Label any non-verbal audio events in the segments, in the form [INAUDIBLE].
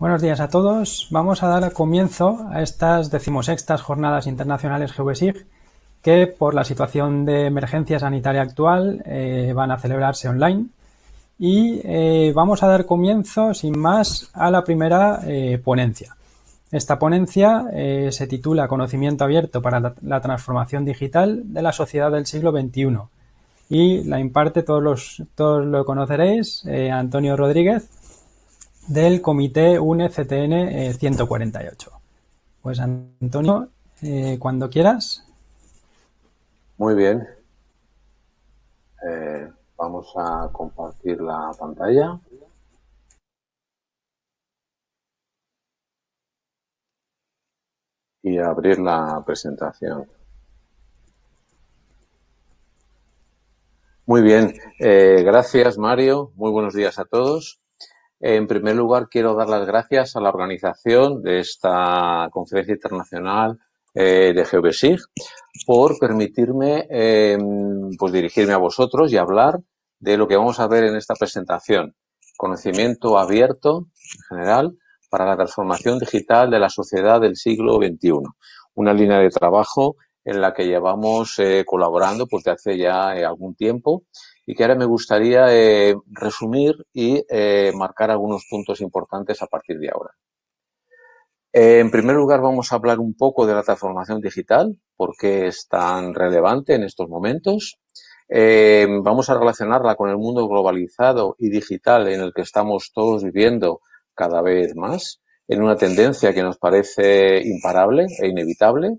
Buenos días a todos. Vamos a dar comienzo a estas decimosextas jornadas internacionales GeoBSIG que por la situación de emergencia sanitaria actual eh, van a celebrarse online. Y eh, vamos a dar comienzo, sin más, a la primera eh, ponencia. Esta ponencia se titula Conocimiento abierto para la, la, transformación digital de la sociedad del siglo XXI y la imparte, todos, los, todos lo conoceréis, Antonio Rodríguez, del Comité UNE-CTN 148. Pues Antonio, eh, cuando quieras. Muy bien. Eh, vamos a compartir la pantalla. Y abrir la presentación. Muy bien, eh, gracias Mario, muy buenos días a todos. En primer lugar, quiero dar las gracias a la organización de esta conferencia internacional eh, de GeoBSIG por permitirme em, pues dirigirme a vosotros y hablar de lo que vamos a ver en esta presentación. Conocimiento abierto, en general, para la transformación digital de la sociedad del siglo XXI. Una línea de trabajo en la que llevamos eh, colaborando pues, hace ya eh, algún tiempo y que ahora me gustaría eh, resumir y eh, marcar algunos puntos importantes a partir de ahora. Eh, en primer lugar, vamos a hablar un poco de la transformación digital, por qué es tan relevante en estos momentos. vamos a relacionarla con el mundo globalizado y digital en el que estamos todos viviendo cada vez más, en una tendencia que nos parece imparable e inevitable.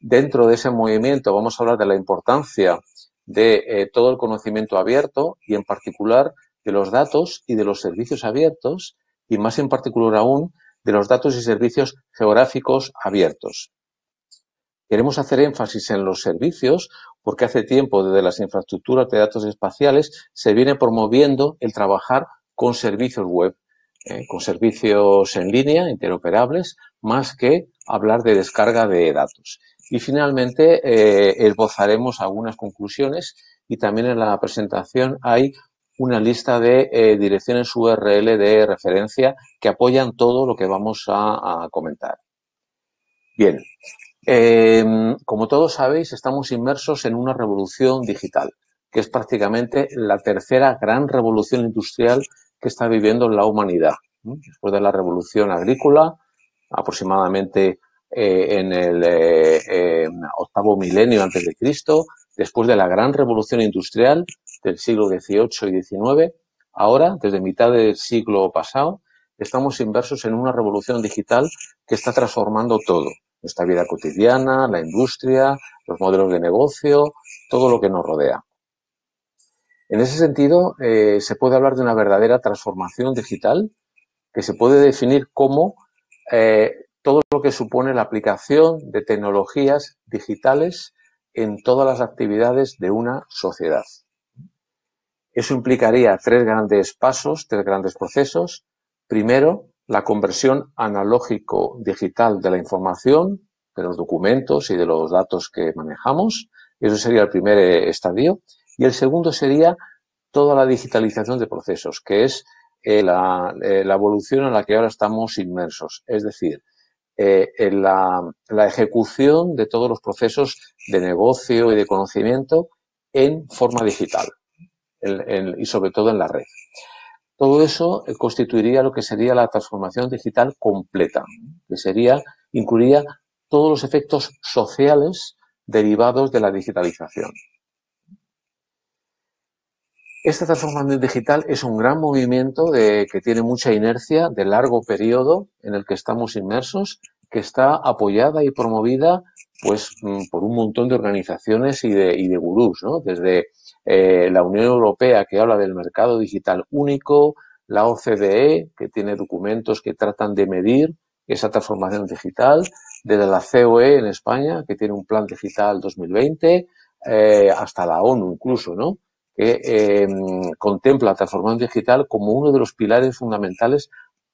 Dentro de ese movimiento vamos a hablar de la importancia de eh, todo el conocimiento abierto y en particular de los datos y de los servicios abiertos y más en particular aún de los datos y servicios geográficos abiertos. Queremos hacer énfasis en los servicios porque hace tiempo desde las infraestructuras de datos espaciales se viene promoviendo el trabajar con servicios web, eh, con servicios en línea, interoperables, más que hablar de descarga de datos. Y finalmente eh, esbozaremos algunas conclusiones y también en la presentación hay una lista de eh, direcciones URL de referencia que apoyan todo lo que vamos a, comentar. Bien, em, como todos sabéis, estamos inmersos en una revolución digital, que es prácticamente la tercera gran revolución industrial que está viviendo la humanidad. Después de la revolución agrícola, aproximadamente eh, en el eh, octavo milenio antes de Cristo, después de la gran revolución industrial del siglo XVIII y XIX, ahora, desde mitad del siglo pasado, estamos inversos en una revolución digital que está transformando todo, nuestra vida cotidiana, la industria, los modelos de negocio, todo lo que nos rodea. En ese sentido, eh, se puede hablar de una verdadera transformación digital que se puede definir como todo lo que supone la aplicación de tecnologías digitales en todas las actividades de una sociedad. Eso implicaría tres grandes pasos, tres grandes procesos. Primero, la conversión analógico-digital de la información, de los documentos y de los datos que manejamos. Eso sería el primer eh, estadio. Y el segundo sería toda la digitalización de procesos, que es eh, la, eh, la evolución en la que ahora estamos inmersos. Es decir, eh, en la, ejecución de todos los procesos de negocio y de conocimiento en forma digital y sobre todo en la red. Todo eso eh, constituiría lo que sería la transformación digital completa, que sería, incluiría todos los efectos sociales derivados de la digitalización. Esta transformación digital es un gran movimiento de, que tiene mucha inercia de largo periodo en el que estamos inmersos, que está apoyada y promovida pues mm, por un montón de organizaciones y de, y de gurús, ¿no? Desde eh, la Unión Europea que habla del mercado digital único, la OCDE que tiene documentos que tratan de medir esa transformación digital, desde la COE en España que tiene un plan digital 2020, eh, hasta la ONU incluso, ¿no? Que eh, contempla la transformación digital como uno de los pilares fundamentales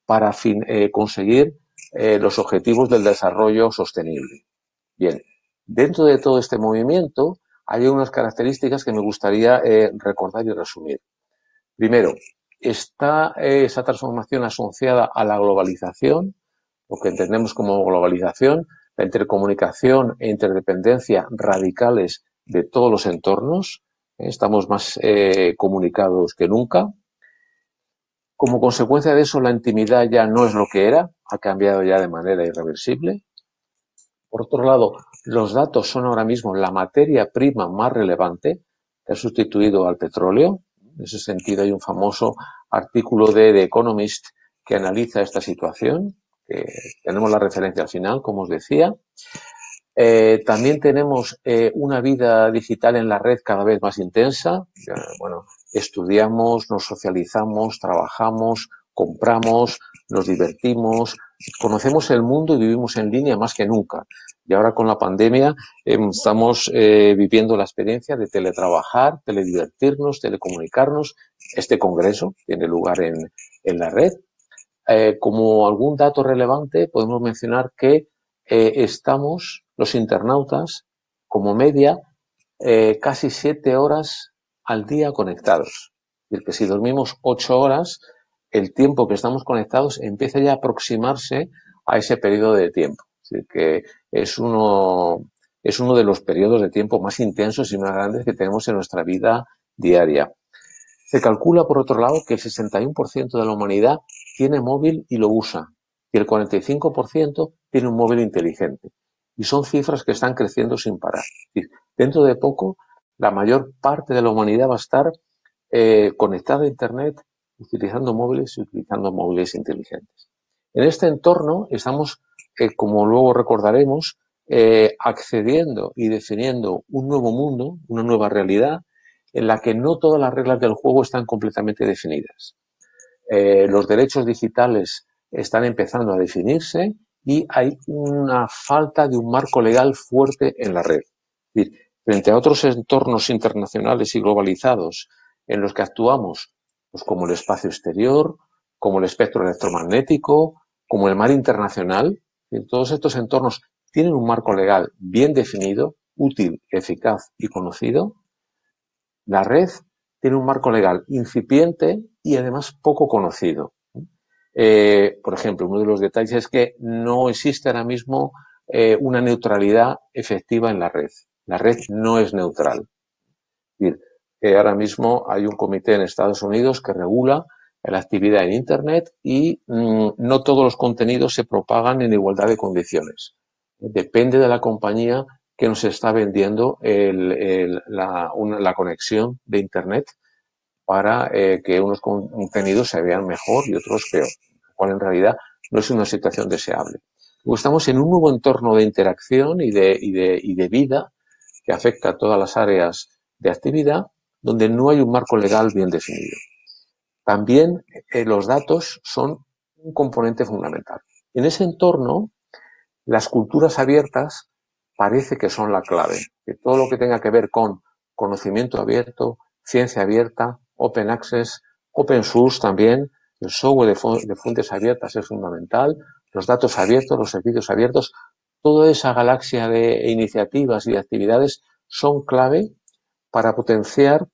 para eh, conseguir eh, los objetivos del desarrollo sostenible. Bien, dentro de todo este movimiento hay unas características que me gustaría recordar y resumir. Primero, está esa transformación asociada a la globalización, lo que entendemos como globalización, la intercomunicación e interdependencia radicales de todos los entornos. Estamos más eh, comunicados que nunca. Como consecuencia de eso, la intimidad ya no es lo que era, ha cambiado ya de manera irreversible. Por otro lado, los datos son ahora mismo la materia prima más relevante que ha sustituido al petróleo. En ese sentido, hay un famoso artículo de The Economist que analiza esta situación. Tenemos la referencia al final, como os decía. Eh, también tenemos eh, una vida digital en la red cada vez más intensa. bueno, estudiamos, nos socializamos, trabajamos, compramos, nos divertimos, conocemos el mundo y vivimos en línea más que nunca. Y ahora con la pandemia em, estamos eh, viviendo la experiencia de teletrabajar, teledivertirnos, telecomunicarnos. Este congreso tiene lugar en, la red. Eh, como algún dato relevante, podemos mencionar que estamos, los internautas, como media, casi siete horas al día conectados. Es decir, que si dormimos ocho horas, el tiempo que estamos conectados empieza ya a aproximarse a ese periodo de tiempo. Es decir, que es uno, es uno de los periodos de tiempo más intensos y más grandes que tenemos en nuestra vida diaria. Se calcula, por otro lado, que el 61% de la humanidad tiene móvil y lo usa, y el 45% tiene un móvil inteligente. Y son cifras que están creciendo sin parar. Dentro de poco, la mayor parte de la humanidad va a estar eh, conectada a Internet utilizando móviles y utilizando móviles inteligentes. En este entorno estamos, eh, como luego recordaremos, eh, accediendo y definiendo un nuevo mundo, una nueva realidad, en la que no todas las reglas del juego están completamente definidas. Eh, los derechos digitales están empezando a definirse y hay una falta de un marco legal fuerte en la red. Es decir, frente a otros entornos internacionales y globalizados en los que actuamos pues como el espacio exterior, como el espectro electromagnético, como el mar internacional. todos estos entornos tienen un marco legal bien definido, útil, eficaz y conocido. La red tiene un marco legal incipiente y además poco conocido. Eh, por ejemplo, uno de los detalles es que no existe ahora mismo eh, una neutralidad efectiva en la red. La red no es neutral. Es decir, ahora mismo hay un comité en Estados Unidos que regula la actividad en Internet y mm, no todos los contenidos se propagan en igualdad de condiciones. Depende de la compañía que nos está vendiendo la, conexión de Internet para eh, que unos contenidos se vean mejor y otros peor, lo cual en realidad no es una situación deseable. estamos en un nuevo entorno de interacción y de, vida que afecta a todas las áreas de actividad donde no hay un marco legal bien definido. También eh, los datos son un componente fundamental. En ese entorno, las culturas abiertas parece que son la clave. Que todo lo que tenga que ver con conocimiento abierto, ciencia abierta, open access, open source también, el software de, fuentes abiertas es fundamental, los datos abiertos, los servicios abiertos, toda esa galaxia de iniciativas y de actividades son clave para potenciar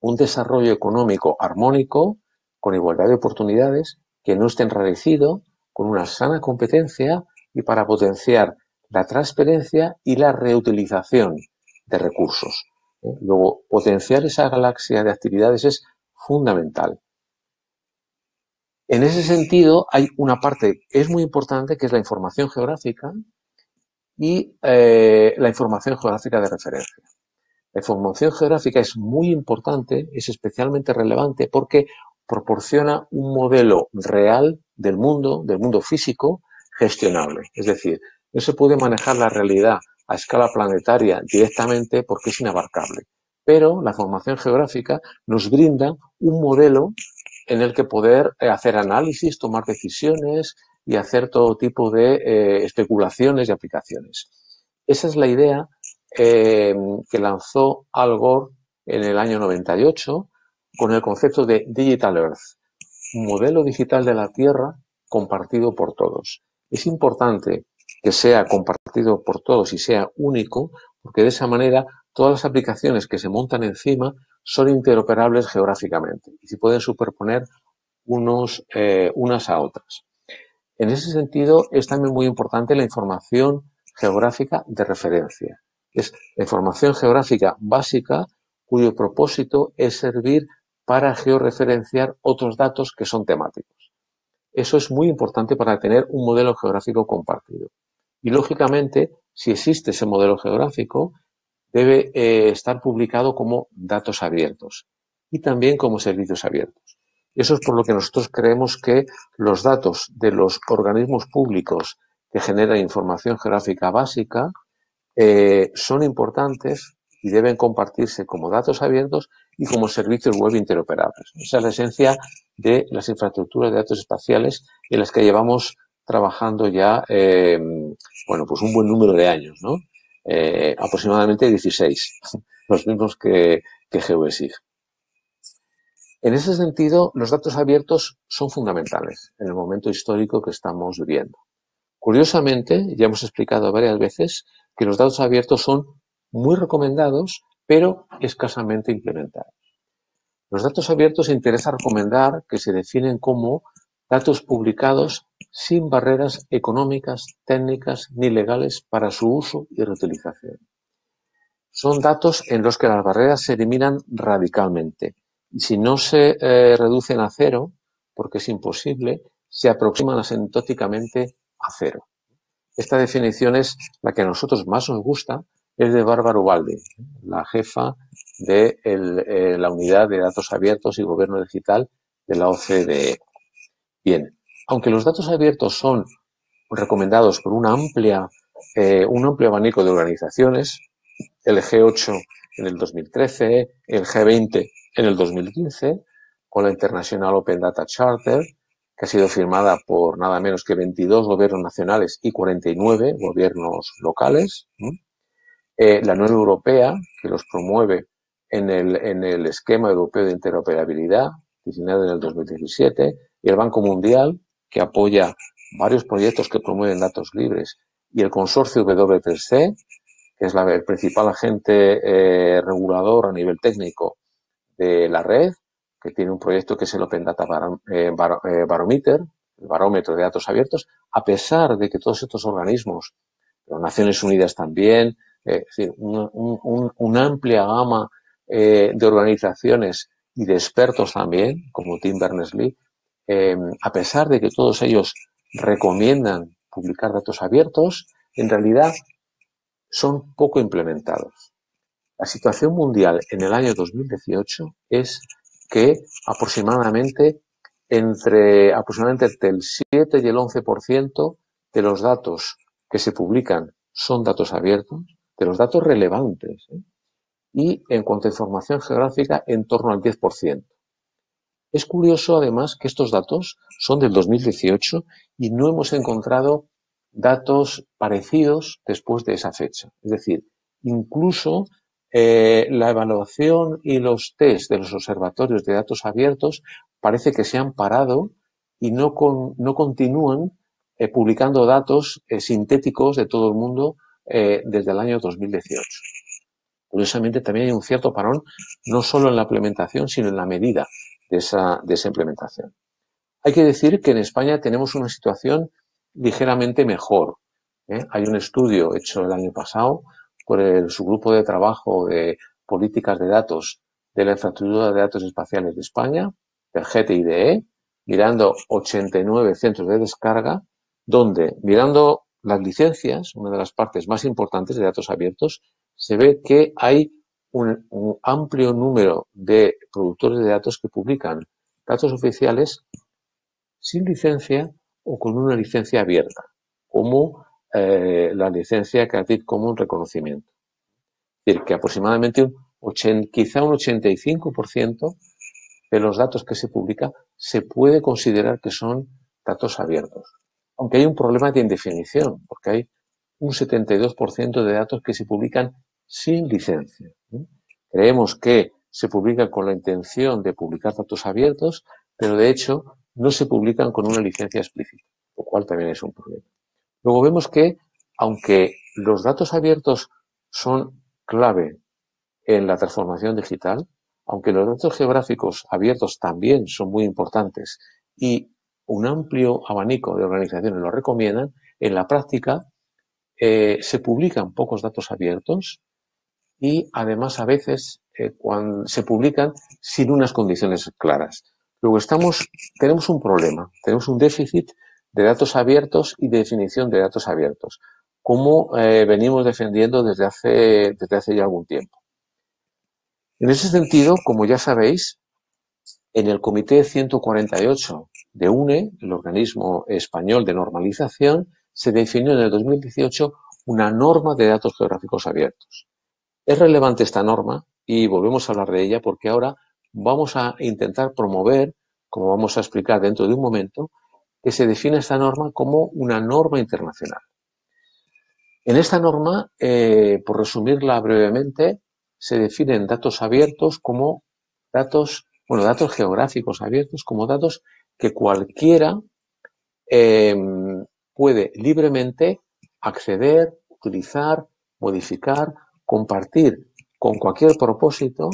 un desarrollo económico armónico, con igualdad de oportunidades, que no esté enrarecido, con una sana competencia y para potenciar la transparencia y la reutilización de recursos. Luego, potenciar esa galaxia de actividades es fundamental. En ese sentido, hay una parte que es muy importante, que es la información geográfica y eh, la información geográfica de referencia. La información geográfica es muy importante, es especialmente relevante porque proporciona un modelo real del mundo, del mundo físico, gestionable. Es decir, no se puede manejar la realidad a escala planetaria directamente porque es inabarcable. Pero la formación geográfica nos brinda un modelo en el que poder eh, hacer análisis, tomar decisiones y hacer todo tipo de eh, especulaciones y aplicaciones. Esa es la idea eh, que lanzó Al Gore en el año 98 con el concepto de Digital Earth, un modelo digital de la Tierra compartido por todos. Es importante que sea compartido por todos y sea único, porque de esa manera todas las aplicaciones que se montan encima son interoperables geográficamente y se pueden superponer unos, eh, unas a otras. En ese sentido, es también muy importante la información geográfica de referencia. Es la información geográfica básica cuyo propósito es servir para georreferenciar otros datos que son temáticos. Eso es muy importante para tener un modelo geográfico compartido. Y lógicamente, si existe ese modelo geográfico, debe eh, estar publicado como datos abiertos y también como servicios abiertos. Eso es por lo que nosotros creemos que los datos de los organismos públicos que generan información geográfica básica eh, son importantes y deben compartirse como datos abiertos y como servicios web interoperables. Esa es la esencia de las infraestructuras de datos espaciales en las que llevamos trabajando ya, eh, bueno, pues un buen número de años, ¿no? Eh, aproximadamente 16, [LAUGHS] los mismos que, que. En ese sentido, los datos abiertos son fundamentales en el momento histórico que estamos viviendo. Curiosamente, ya hemos explicado varias veces que los datos abiertos son muy recomendados, pero escasamente implementados. Los datos abiertos interesa recomendar que se definen como datos publicados sin barreras económicas, técnicas ni legales para su uso y reutilización. Son datos en los que las barreras se eliminan radicalmente y si no se eh, reducen a cero, porque es imposible, se aproximan asintóticamente a cero. Esta definición es la que a nosotros más nos gusta, es de Bárbara Ubaldi, la jefa de eh, la unidad de datos abiertos y gobierno digital de la OCDE. Bien, aunque los datos abiertos son recomendados por una amplia, eh, un amplio abanico de organizaciones, el G8 en el 2013, el G20 en el 2015, con la International Open Data Charter, que ha sido firmada por nada menos que 22 gobiernos nacionales y 49 gobiernos locales, eh, la Unión Europea, que los promueve en el, en el esquema europeo de interoperabilidad, diseñado en el 2017, y el Banco Mundial, que apoya varios proyectos que promueven datos libres, y el consorcio W3C, que es la, el principal agente eh, regulador a nivel técnico de la red, que tiene un proyecto que es el Open Data eh, eh, Barometer, el barómetro de datos abiertos, a pesar de que todos estos organismos, las Naciones Unidas también, es decir, una amplia gama de organizaciones y de expertos también, como Tim Berners-Lee, eh, a pesar de que todos ellos recomiendan publicar datos abiertos, en realidad son poco implementados. La situación mundial en el año 2018 es que aproximadamente entre aproximadamente el 7 y el 11% de los datos que se publican son datos abiertos, de los datos relevantes. ¿eh? Y en cuanto a información geográfica, en torno al 10%. Es curioso, además, que estos datos son del 2018 y no hemos encontrado datos parecidos después de esa fecha. Es decir, incluso eh, la evaluación y los test de los observatorios de datos abiertos parece que se han parado y no, no continúan eh, publicando datos eh, sintéticos de todo el mundo desde el año 2018. Curiosamente, también hay un cierto parón, no solo en la implementación, sino en la medida de esa, de esa implementación. Hay que decir que en España tenemos una situación ligeramente mejor. ¿eh? Hay un estudio hecho el año pasado por el subgrupo de trabajo de políticas de datos de la infraestructura de datos espaciales de España, del GTIDE, mirando 89 centros de descarga, donde, mirando las licencias, una de las partes más importantes de datos abiertos, se ve que hay un, amplio número de productores de datos que publican datos oficiales sin licencia o con una licencia abierta, como eh, la licencia Creative Commons Reconocimiento. Es decir, que aproximadamente un quizá un 85% de los datos que se publican se puede considerar que son datos abiertos. Aunque hay un problema de indefinición, porque hay un 72% de datos que se publican sin licencia. Creemos que se publican con la intención de publicar datos abiertos, pero de hecho no se publican con una licencia explícita, lo cual también es un problema. Luego vemos que, aunque los datos abiertos son clave en la transformación digital, aunque los datos geográficos abiertos también son muy importantes y un amplio abanico de organizaciones lo recomiendan, en la práctica eh, se publican pocos datos abiertos y además a veces eh, cuando se publican sin unas condiciones claras. Luego estamos, tenemos un problema, tenemos un déficit de datos abiertos y de definición de datos abiertos, como eh, venimos defendiendo desde hace, desde hace ya algún tiempo. En ese sentido, como ya sabéis, en el Comité 148 de UNE, el organismo español de normalización, se definió en el 2018 una norma de datos geográficos abiertos. Es relevante esta norma y volvemos a hablar de ella porque ahora vamos a intentar promover, como vamos a explicar dentro de un momento, que se define esta norma como una norma internacional. En esta norma, eh, por resumirla brevemente, se definen datos abiertos como datos, bueno, datos geográficos abiertos como datos que cualquiera em, puede libremente acceder, utilizar, modificar, compartir con cualquier propósito,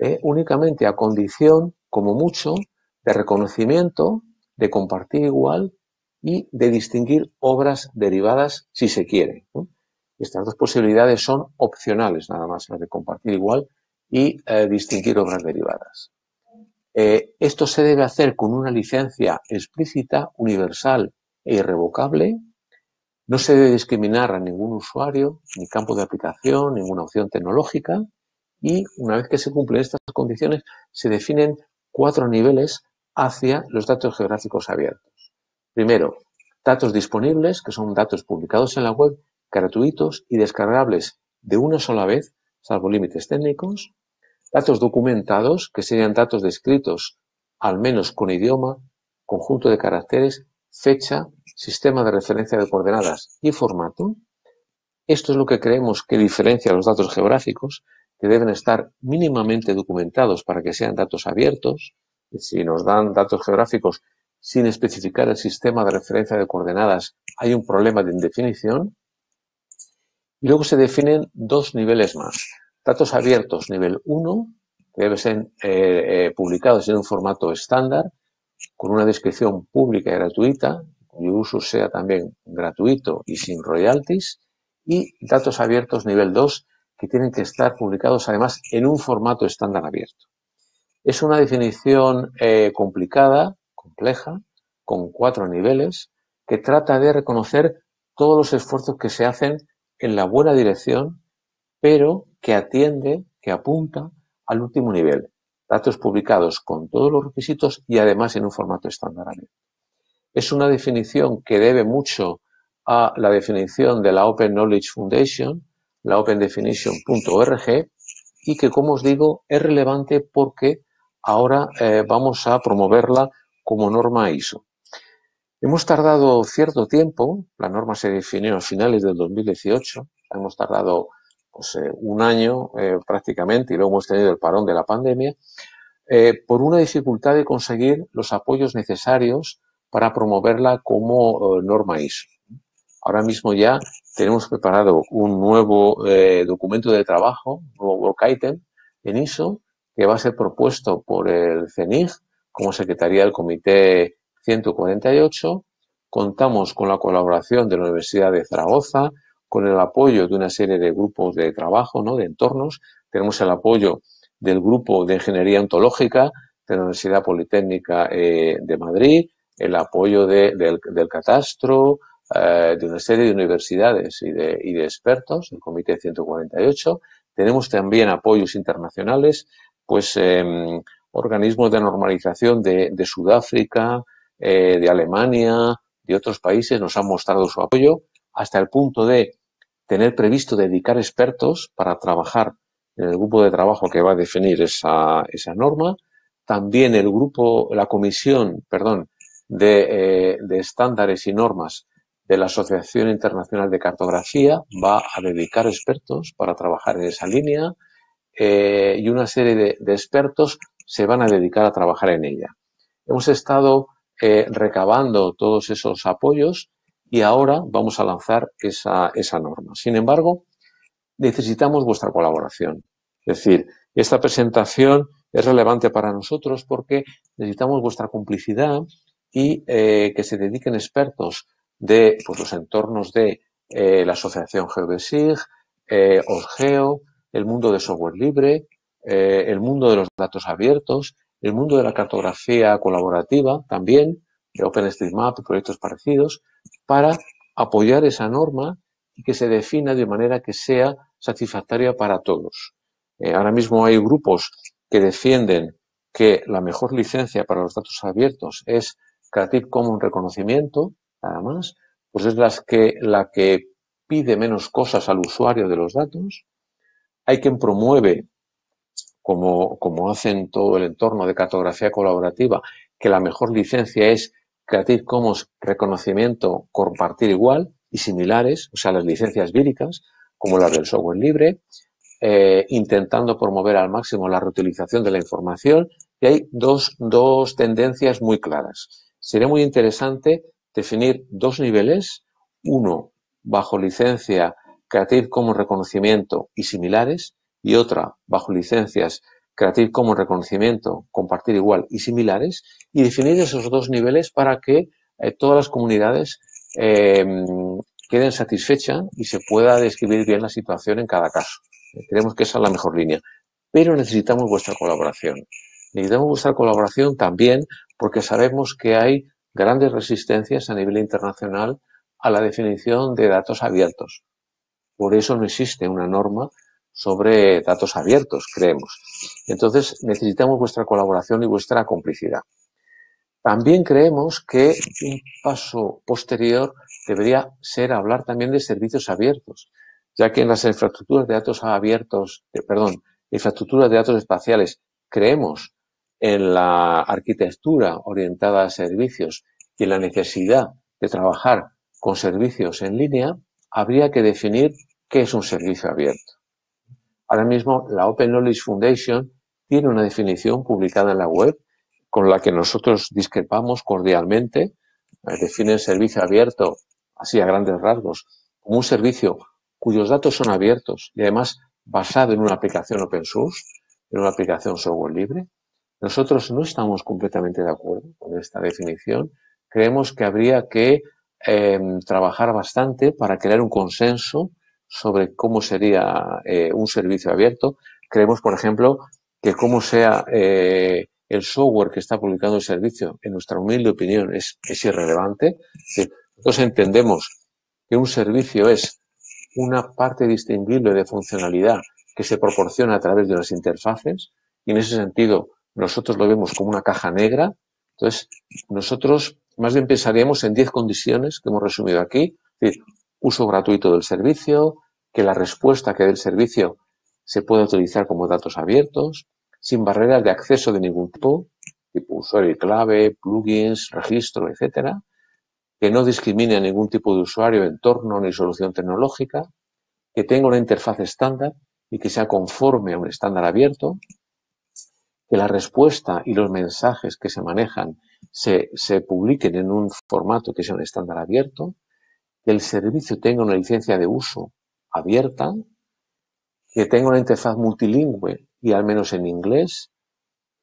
eh, únicamente a condición, como mucho, de reconocimiento, de compartir igual y de distinguir obras derivadas si se quiere. Estas dos posibilidades son opcionales nada más, las de compartir igual y eh, distinguir obras derivadas. Eh, esto se debe hacer con una licencia explícita, universal e irrevocable. No se debe discriminar a ningún usuario, ni campo de aplicación, ninguna opción tecnológica. Y una vez que se cumplen estas condiciones, se definen cuatro niveles hacia los datos geográficos abiertos. Primero, datos disponibles, que son datos publicados en la web gratuitos y descargables de una sola vez, salvo límites técnicos, datos documentados, que serían datos descritos al menos con idioma, conjunto de caracteres, fecha, sistema de referencia de coordenadas y formato. Esto es lo que creemos que diferencia los datos geográficos, que deben estar mínimamente documentados para que sean datos abiertos. Si nos dan datos geográficos sin especificar el sistema de referencia de coordenadas, hay un problema de indefinición. Y luego se definen dos niveles más. Datos abiertos nivel 1, que deben ser eh, eh, publicados en un formato estándar, con una descripción pública y gratuita, cuyo uso sea también gratuito y sin royalties. Y datos abiertos nivel 2, que tienen que estar publicados además en un formato estándar abierto. Es una definición eh, complicada, compleja, con cuatro niveles, que trata de reconocer todos los esfuerzos que se hacen en la buena dirección, pero que atiende, que apunta al último nivel. Datos publicados con todos los requisitos y además en un formato estándar. Es una definición que debe mucho a la definición de la Open Knowledge Foundation, la opendefinition.org, y que, como os digo, es relevante porque ahora eh, vamos a promoverla como norma ISO. Hemos tardado cierto tiempo, la norma se definió a finales del 2018, hemos tardado pues, eh, un año eh, prácticamente y luego hemos tenido el parón de la pandemia, por una dificultad de conseguir los apoyos necesarios para promoverla como norma ISO. Ahora mismo ya tenemos preparado un nuevo documento de trabajo, un nuevo work item en ISO, que va a ser propuesto por el CENIG como Secretaría del Comité 148. Contamos con la colaboración de la Universidad de Zaragoza, con el apoyo de una serie de grupos de trabajo, ¿no? de entornos. Tenemos el apoyo del Grupo de Ingeniería Ontológica de la Universidad Politécnica eh, de Madrid, el apoyo del, Catastro, eh, de una serie de universidades y de, y de expertos, el Comité 148. Tenemos también apoyos internacionales, pues em, organismos de normalización de, de Sudáfrica, eh, de Alemania, de otros países, nos han mostrado su apoyo hasta el punto de tener previsto dedicar expertos para trabajar en el grupo de trabajo que va a definir esa, esa norma. También el grupo, la comisión, perdón, de, eh, de estándares y normas de la Asociación Internacional de Cartografía va a dedicar expertos para trabajar en esa línea eh, y una serie de, de, expertos se van a dedicar a trabajar en ella. Hemos estado eh, recabando todos esos apoyos y ahora vamos a lanzar esa, esa norma. Sin embargo, necesitamos vuestra colaboración. Es decir, Esta presentación es relevante para nosotros porque necesitamos vuestra complicidad y eh, que se dediquen expertos de pues, los entornos de eh, la asociación GeoBSIG, eh, OSGEO, el mundo de software libre, el mundo de los datos abiertos, el mundo de la cartografía colaborativa también, de OpenStreetMap y proyectos parecidos, para apoyar esa norma y que se defina de manera que sea satisfactoria para todos. Ahora mismo hay grupos que defienden que la mejor licencia para los datos abiertos es Creative Commons reconocimiento, nada más, pues es las que, la que pide menos cosas al usuario de los datos. Hay quien promueve, como, como hacen todo el entorno de cartografía colaborativa, que la mejor licencia es Creative Commons reconocimiento compartir igual y similares, o sea, las licencias víricas, como las del software libre, eh, intentando promover al máximo la reutilización de la información. Y hay dos, dos tendencias muy claras. Sería muy interesante definir dos niveles, uno bajo licencia Creative Commons reconocimiento y similares, y otra bajo licencias Creative Commons reconocimiento, compartir igual y similares, y definir esos dos niveles para que eh, todas las comunidades eh, queden satisfechas y se pueda describir bien la situación en cada caso. Creemos que esa es la mejor línea. Pero necesitamos vuestra colaboración. Necesitamos vuestra colaboración también porque sabemos que hay grandes resistencias a nivel internacional a la definición de datos abiertos. Por eso no existe una norma sobre datos abiertos, creemos. Entonces necesitamos vuestra colaboración y vuestra complicidad. También creemos que un paso posterior debería ser hablar también de servicios abiertos, ya que en las infraestructuras de datos abiertos, eh, perdón, infraestructuras de datos espaciales, creemos en la arquitectura orientada a servicios y en la necesidad de trabajar con servicios en línea, habría que definir qué es un servicio abierto. Ahora mismo la Open Knowledge Foundation tiene una definición publicada en la web con la que nosotros discrepamos cordialmente. Define el servicio abierto, así a grandes rasgos, como un servicio cuyos datos son abiertos y además basado en una aplicación open source, en una aplicación software libre. Nosotros no estamos completamente de acuerdo con esta definición. Creemos que habría que em, trabajar bastante para crear un consenso sobre cómo sería eh, un servicio abierto. Creemos, por ejemplo, que cómo sea eh, el software que está publicando el servicio, en nuestra humilde opinión, es, es irrelevante. Nosotros entendemos que un servicio es una parte distinguible de funcionalidad que se proporciona a través de las interfaces y en ese sentido nosotros lo vemos como una caja negra. Entonces, nosotros más bien pensaríamos en 10 condiciones que hemos resumido aquí. Es decir, uso gratuito del servicio, que la respuesta que dé el servicio se pueda utilizar como datos abiertos, sin barreras de acceso de ningún tipo, tipo usuario y clave, plugins, registro, etcétera, que no discrimine a ningún tipo de usuario, entorno ni solución tecnológica, que tenga una interfaz estándar y que sea conforme a un estándar abierto, que la respuesta y los mensajes que se manejan se, se publiquen en un formato que sea un estándar abierto, que el servicio tenga una licencia de uso abierta, que tenga una interfaz multilingüe y al menos en inglés,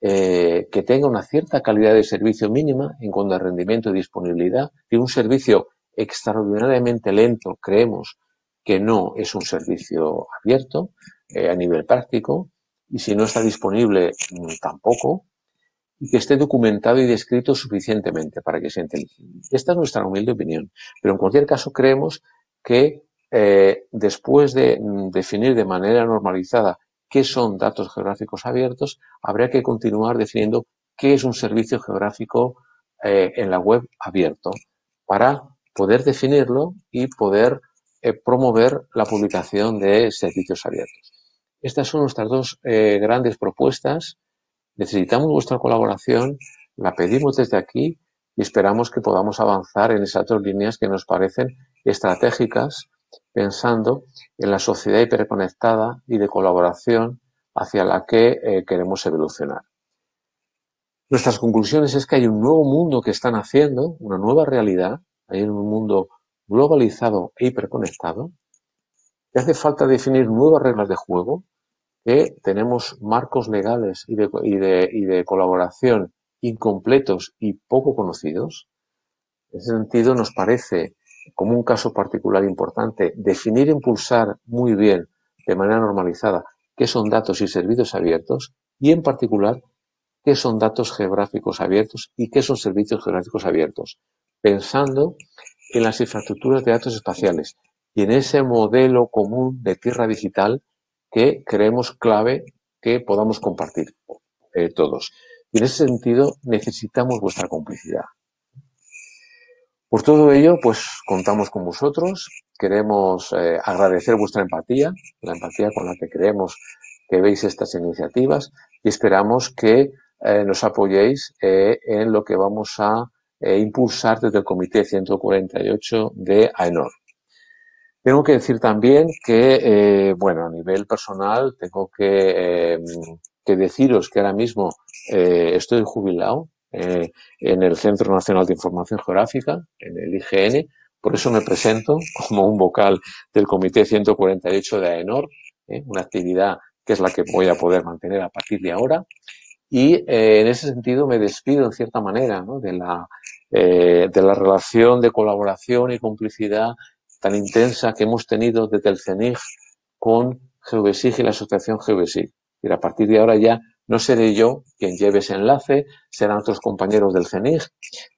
eh, que tenga una cierta calidad de servicio mínima en cuanto a rendimiento y disponibilidad, y un servicio extraordinariamente lento, creemos que no es un servicio abierto eh, a nivel práctico, y si no está disponible, mm, tampoco, y que esté documentado y descrito suficientemente para que sea inteligible. Esta es nuestra humilde opinión, pero en cualquier caso creemos que eh, después de mm, definir de manera normalizada qué son datos geográficos abiertos, habría que continuar definiendo qué es un servicio geográfico eh, en la web abierto para poder definirlo y poder eh, promover la publicación de servicios abiertos. Estas son nuestras dos eh, grandes propuestas. Necesitamos vuestra colaboración, la pedimos desde aquí y esperamos que podamos avanzar en esas dos líneas que nos parecen estratégicas pensando en la sociedad hiperconectada y de colaboración hacia la que eh, queremos evolucionar. Nuestras conclusiones es que hay un nuevo mundo que están haciendo, una nueva realidad, hay un mundo globalizado e hiperconectado, que hace falta definir nuevas reglas de juego, que tenemos marcos legales y de, y de colaboración incompletos y poco conocidos. En ese sentido, nos parece como un caso particular importante definir e impulsar muy bien de manera normalizada qué son datos y servicios abiertos y en particular qué son datos geográficos abiertos y qué son servicios geográficos abiertos, pensando en las infraestructuras de datos espaciales y en ese modelo común de tierra digital que creemos clave que podamos compartir eh, todos. Y en ese sentido necesitamos vuestra complicidad. Por todo ello, pues contamos con vosotros. Queremos eh, agradecer vuestra empatía, la empatía con la que creemos que veis estas iniciativas y esperamos que eh, nos apoyéis en lo que vamos a impulsar desde el Comité 148 de AENOR. Tengo que decir también que, bueno, a nivel personal, tengo que, que deciros que ahora mismo estoy jubilado, eh, en el Centro Nacional de Información Geográfica, en el IGN. Por eso me presento como un vocal del Comité 148 de AENOR, eh, una actividad que es la que voy a poder mantener a partir de ahora. Y eh, en ese sentido me despido en cierta manera de, la, de la relación de colaboración y complicidad tan intensa que hemos tenido desde el CENIG con GeoBesig y la Asociación GeoBesig. Y a partir de ahora ya no seré yo quien lleve ese enlace, serán otros compañeros del CENIG.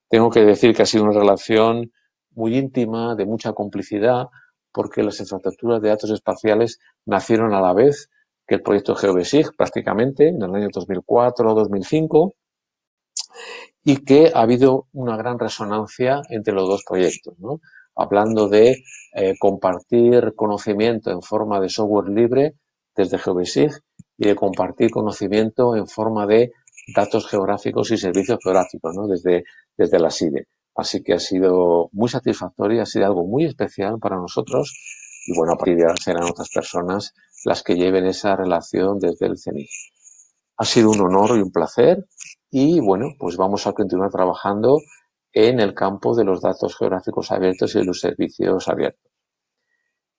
Tengo que decir que ha sido una relación muy íntima, de mucha complicidad, porque las infraestructuras de datos espaciales nacieron a la vez que el proyecto GeoBesig, prácticamente, en el año 2004 o 2005, y que ha habido una gran resonancia entre los dos proyectos, hablando de eh, compartir conocimiento en forma de software libre desde GeoBesig y de compartir conocimiento en forma de datos geográficos y servicios geográficos, ¿no? Desde, desde la SIDE. Así que ha sido muy satisfactorio, ha sido algo muy especial para nosotros y bueno, a partir de ahora serán otras personas las que lleven esa relación desde el CENIC. Ha sido un honor y un placer y bueno, pues vamos a continuar trabajando en el campo de los datos geográficos abiertos y de los servicios abiertos.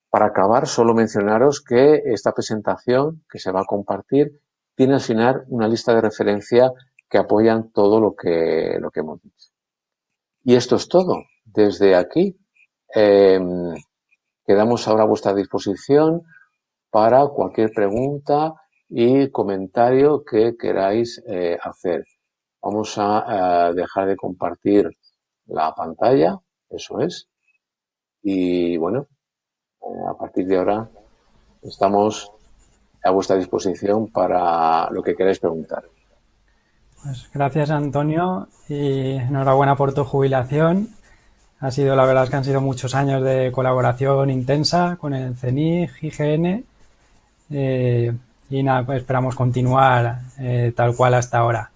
Para acabar, solo mencionaros que esta presentación que se va a compartir tiene al final una lista de referencia que apoyan todo lo que, lo que hemos dicho. Y esto es todo. Desde aquí em, quedamos ahora a vuestra disposición para cualquier pregunta y comentario que queráis eh, hacer. Vamos a dejar de compartir la pantalla, eso es. Y bueno, a partir de ahora estamos a vuestra disposición para lo que queráis preguntar. Pues gracias Antonio y enhorabuena por tu jubilación. Ha sido, la verdad es que han sido muchos años de colaboración intensa con el CENIG, IGN eh, y nada, esperamos continuar eh, tal cual hasta ahora.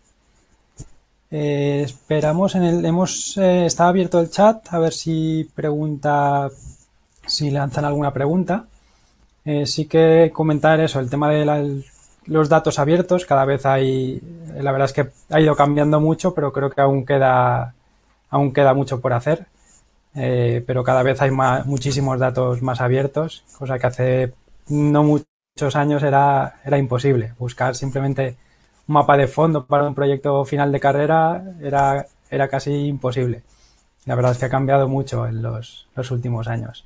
Eh, esperamos en el, hemos, estado abierto el chat a ver si pregunta si lanzan alguna pregunta. Eh, sí que comentar eso, el tema de los datos abiertos, cada vez hay, la verdad es que ha ido cambiando mucho, pero creo que aún queda, aún queda mucho por hacer. Eh, pero cada vez hay muchísimos datos más abiertos, cosa que hace no muchos años era, era imposible. Buscar simplemente un mapa de fondo para un proyecto final de carrera era, era casi imposible. La verdad es que ha cambiado mucho en los últimos años.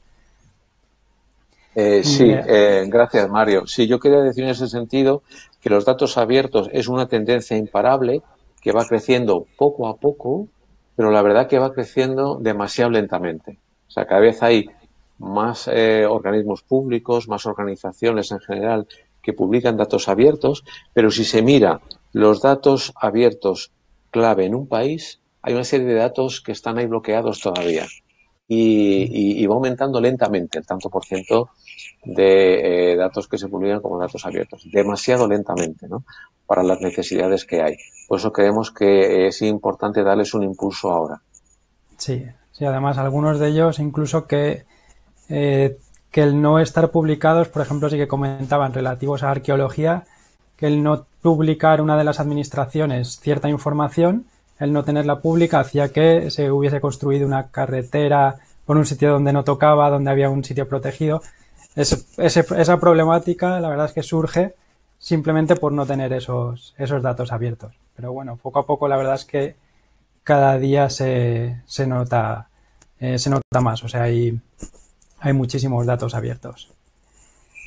Eh, sí, eh, gracias Mario. Sí, yo quería decir en ese sentido que los datos abiertos es una tendencia imparable que va creciendo poco a poco, pero la verdad que va creciendo demasiado lentamente. O sea, cada vez hay más eh, organismos públicos, más organizaciones en general que publican datos abiertos, pero si se mira los datos abiertos clave en un país, hay una serie de datos que están ahí bloqueados todavía y, va aumentando lentamente el tanto por ciento de eh, datos que se publican como datos abiertos, demasiado lentamente, ¿no? Para las necesidades que hay. Por eso creemos que es importante darles un impulso ahora. Sí, sí, además algunos de ellos incluso que, eh, que el no estar publicados, por ejemplo, sí que comentaban relativos a arqueología, que el no publicar una de las administraciones cierta información el no tenerla pública hacía que se hubiese construido una carretera por un sitio donde no tocaba, donde había un sitio protegido. esa problemática, la verdad es que surge simplemente por no tener esos, esos datos abiertos. Pero bueno, poco a poco la verdad es que cada día se, se nota, eh, se nota más, o sea, hay, hay muchísimos datos abiertos.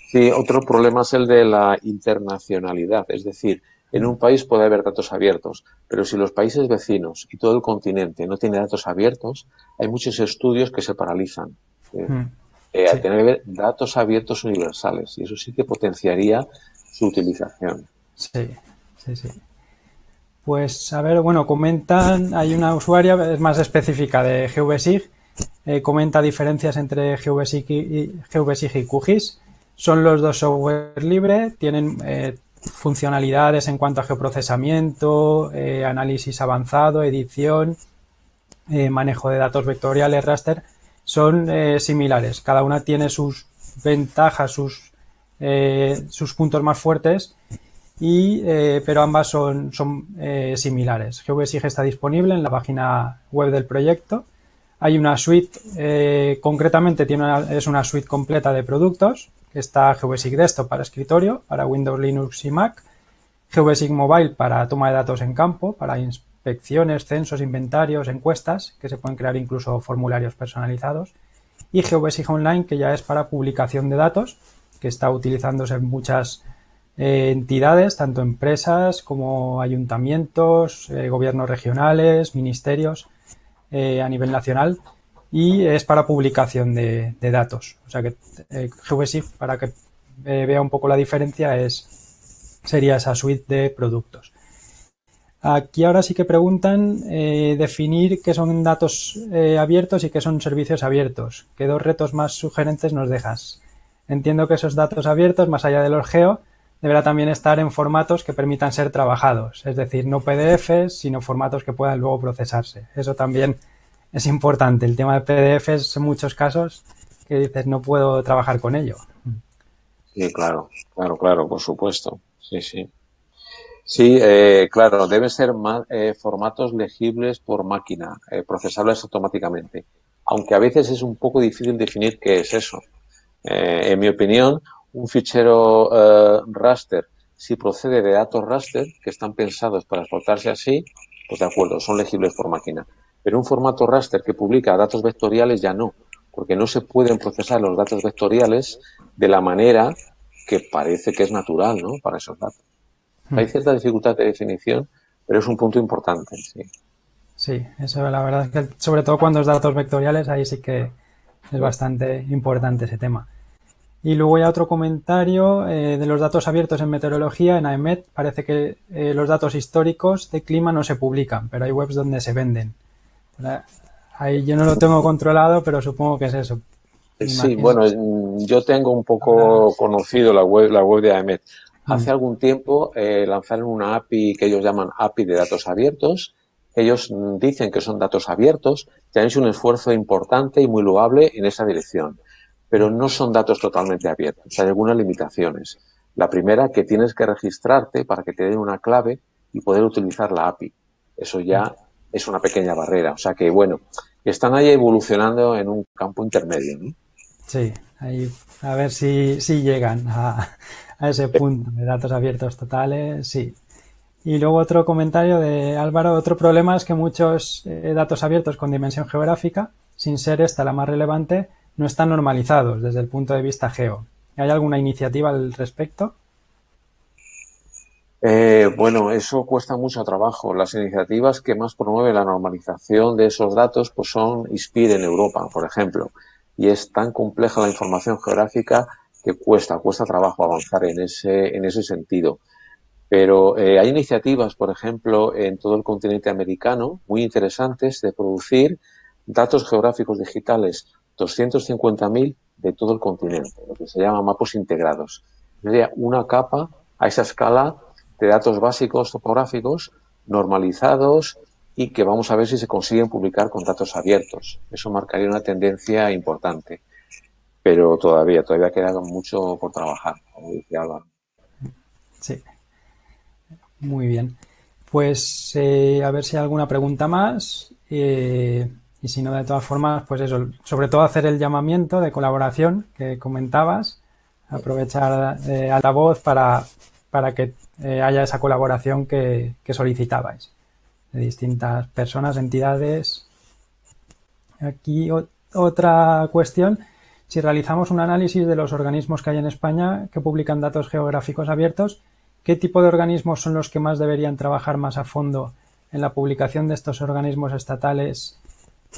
Sí, otro problema es el de la internacionalidad, es decir, en un país puede haber datos abiertos, pero si los países vecinos y todo el continente no tiene datos abiertos, hay muchos estudios que se paralizan. Eh, hmm. eh, tener datos abiertos universales y eso sí que potenciaría su utilización. Sí, sí, sí. Pues a ver, bueno, comentan, hay una usuaria es más específica de GVSIG, eh, comenta diferencias entre GVSIG y, QGIS. Son los dos software libre, tienen funcionalidades en cuanto a geoprocesamiento, eh, análisis avanzado, edición, eh, manejo de datos vectoriales, raster, son eh, similares. Cada una tiene sus ventajas, sus, sus puntos más fuertes, y, pero ambas son, son similares. GVSIG está disponible en la página web del proyecto. Hay una suite, concretamente tiene es una suite completa de productos que está GVSIG Desktop para escritorio, para Windows, Linux y Mac, GVSIG Mobile para toma de datos en campo, para inspecciones, censos, inventarios, encuestas, que se pueden crear incluso formularios personalizados, y GVSIG Online, que ya es para publicación de datos, que está utilizándose en muchas eh, entidades, tanto empresas como ayuntamientos, eh, gobiernos regionales, ministerios eh, a nivel nacional y es para publicación de, datos. O sea que eh, para que eh, vea un poco la diferencia, es sería esa suite de productos. Aquí ahora sí que preguntan definir qué son datos abiertos y qué son servicios abiertos. ¿Qué dos retos más sugerentes nos dejas? Entiendo que esos datos abiertos, más allá de los geo, deberá también estar en formatos que permitan ser trabajados, es decir, no PDFs, sino formatos que puedan luego procesarse. Eso también es importante. El tema de PDFs en muchos casos que dices no puedo trabajar con ello. Sí, claro, claro, claro, por supuesto. Sí, sí. Sí, eh, claro, deben ser más, eh, formatos legibles por máquina, eh, procesables automáticamente. Aunque a veces es un poco difícil definir qué es eso. en mi opinión, un fichero raster, si procede de datos raster, que están pensados para exportarse así, pues de acuerdo, son legibles por máquina. Pero un formato raster que publica datos vectoriales ya no, porque no se pueden procesar los datos vectoriales de la manera que parece que es natural ¿no? para esos datos. Hmm. Hay cierta dificultad de definición, pero es un punto importante. Sí, sí eso la verdad es que sobre todo cuando es datos vectoriales, ahí sí que es bastante importante ese tema. Y luego ya otro comentario eh, de los datos abiertos en meteorología. En AEMET parece que eh, los datos históricos de clima no se publican, pero hay webs donde se venden. Ahí yo no lo tengo controlado, pero supongo que es eso. Sí, bueno, yo tengo un poco conocido la web, la web de AEMET. Mm. Hace algún tiempo eh, lanzaron una API que ellos llaman API de datos abiertos. Ellos dicen que son datos abiertos, que han hecho un esfuerzo importante y muy loable en esa dirección, pero no son datos totalmente abiertos. Hay algunas limitaciones. La primera, que tienes que registrarte para que te den una clave y poder utilizar la API. Eso ya es una pequeña barrera. O sea que, bueno, están ahí evolucionando en un campo intermedio. ¿no? Sí, ahí, a ver si, si llegan a, ese punto de datos abiertos totales, sí. Y luego otro comentario de Álvaro, otro problema es que muchos eh, datos abiertos con dimensión geográfica, sin ser esta la más relevante, no están normalizados desde el punto de vista geo. ¿Hay alguna iniciativa al respecto? Eh, bueno, eso cuesta mucho trabajo. Las iniciativas que más promueven la normalización de esos datos pues son ISPIR en Europa, por ejemplo. Y es tan compleja la información geográfica que cuesta, cuesta trabajo avanzar en ese, en ese sentido. Pero eh, hay iniciativas, por ejemplo, en todo el continente americano, muy interesantes, de producir datos geográficos digitales, 250.000 de todo el continente, lo que se llama mapos integrados. Sería una capa a esa escala de datos básicos topográficos normalizados y que vamos a ver si se consiguen publicar con datos abiertos. Eso marcaría una tendencia importante. Pero todavía, todavía queda mucho por trabajar, como decía Álvaro. Sí. Muy bien. Pues eh, a ver si hay alguna pregunta más. Eh, y si no, de todas formas, pues eso, sobre todo hacer el llamamiento de colaboración que comentabas, aprovechar eh, a la voz para para que eh, haya esa colaboración que, solicitabais de distintas personas, entidades. Aquí otra cuestión. Si realizamos un análisis de los organismos que hay en España que publican datos geográficos abiertos, ¿qué tipo de organismos son los que más deberían trabajar más a fondo en la publicación de estos organismos estatales,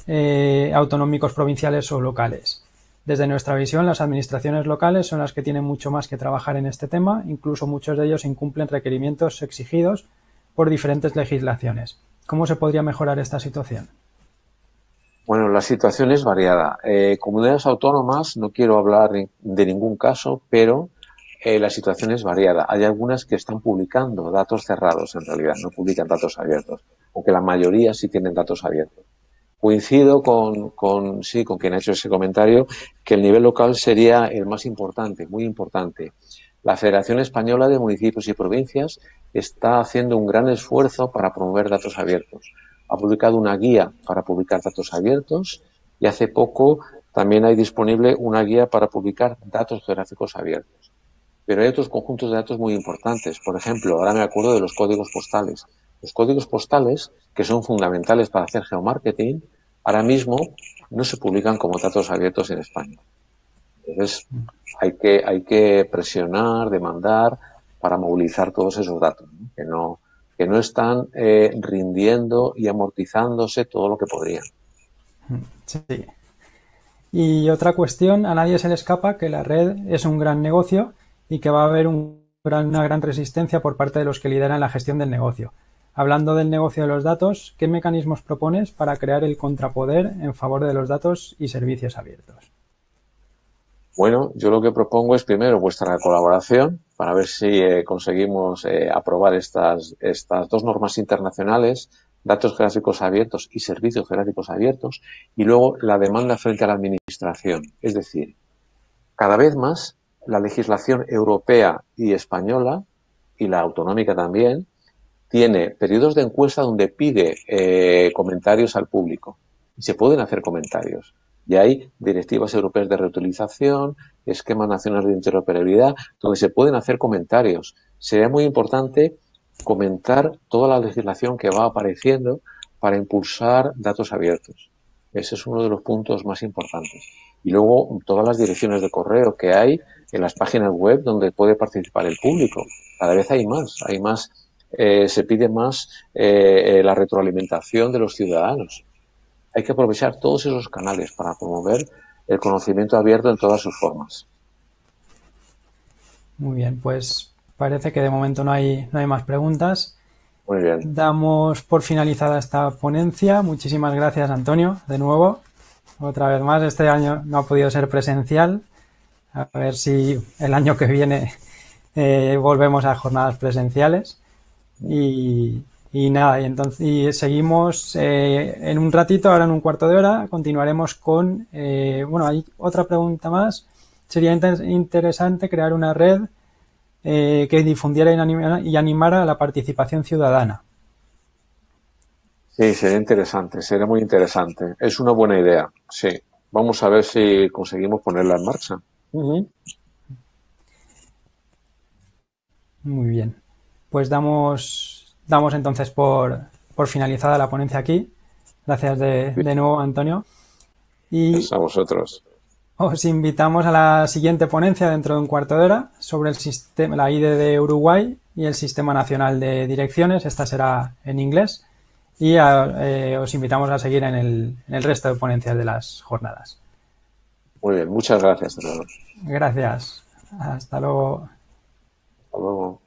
eh, autonómicos, provinciales o locales? Desde nuestra visión, las administraciones locales son las que tienen mucho más que trabajar en este tema, incluso muchos de ellos incumplen requerimientos exigidos por diferentes legislaciones. ¿Cómo se podría mejorar esta situación? Bueno, la situación es variada. Eh, comunidades autónomas, no quiero hablar de ningún caso, pero eh, la situación es variada. Hay algunas que están publicando datos cerrados, en realidad, no publican datos abiertos, aunque la mayoría sí tienen datos abiertos. Coincido con, sí, con quien ha hecho ese comentario, que el nivel local sería el más importante, muy importante. La Federación Española de Municipios y Provincias está haciendo un gran esfuerzo para promover datos abiertos. Ha publicado una guía para publicar datos abiertos y hace poco también hay disponible una guía para publicar datos geográficos abiertos. Pero hay otros conjuntos de datos muy importantes. Por ejemplo, ahora me acuerdo de los códigos postales. Los códigos postales, que son fundamentales para hacer geomarketing, ahora mismo no se publican como datos abiertos en España. Entonces, hay que, hay que presionar, demandar para movilizar todos esos datos, que no que no están eh, rindiendo y amortizándose todo lo que podrían. Sí. Y otra cuestión, a nadie se le escapa que la red es un gran negocio y que va a haber una gran resistencia por parte de los que lideran la gestión del negocio. Hablando del negocio de los datos, ¿qué mecanismos propones para crear el contrapoder en favor de los datos y servicios abiertos? Bueno, yo lo que propongo es primero vuestra colaboración para ver si eh, conseguimos eh, aprobar estas, estas dos normas internacionales, datos gráficos abiertos y servicios gráficos abiertos, y luego la demanda frente a la Administración. Es decir, cada vez más la legislación europea y española, y la autonómica también, tiene periodos de encuesta donde pide eh, comentarios al público. Y se pueden hacer comentarios. Y hay directivas europeas de reutilización, esquema nacional de interoperabilidad, donde se pueden hacer comentarios. Sería muy importante comentar toda la legislación que va apareciendo para impulsar datos abiertos. Ese es uno de los puntos más importantes. Y luego todas las direcciones de correo que hay en las páginas web donde puede participar el público. Cada vez hay más, hay más eh, se pide más eh, eh, la retroalimentación de los ciudadanos. Hay que aprovechar todos esos canales para promover el conocimiento abierto en todas sus formas. Muy bien, pues parece que de momento no hay, no hay más preguntas. Muy bien. Damos por finalizada esta ponencia. Muchísimas gracias, Antonio, de nuevo. Otra vez más, este año no ha podido ser presencial. A ver si el año que viene volvemos a jornadas presenciales. Y, nada, y entonces seguimos eh, en un ratito, ahora en un cuarto de hora, continuaremos con, eh, bueno, hay otra pregunta más. Sería interesante crear una red eh, que difundiera y animara a la participación ciudadana. Sí, sería interesante, sería muy interesante. Es una buena idea, sí. Vamos a ver si conseguimos ponerla en marcha. Muy bien. Pues damos, damos entonces por, finalizada la ponencia aquí. Gracias de, nuevo, Antonio. Y a vosotros. Os invitamos a la siguiente ponencia dentro de un cuarto de hora sobre el sistema, la IDE de Uruguay y el Sistema Nacional de Direcciones. Esta será en inglés. Y eh, os invitamos a seguir en el, en el resto de ponencias de las jornadas. Muy bien, muchas gracias. Gracias. Hasta luego. Hasta luego.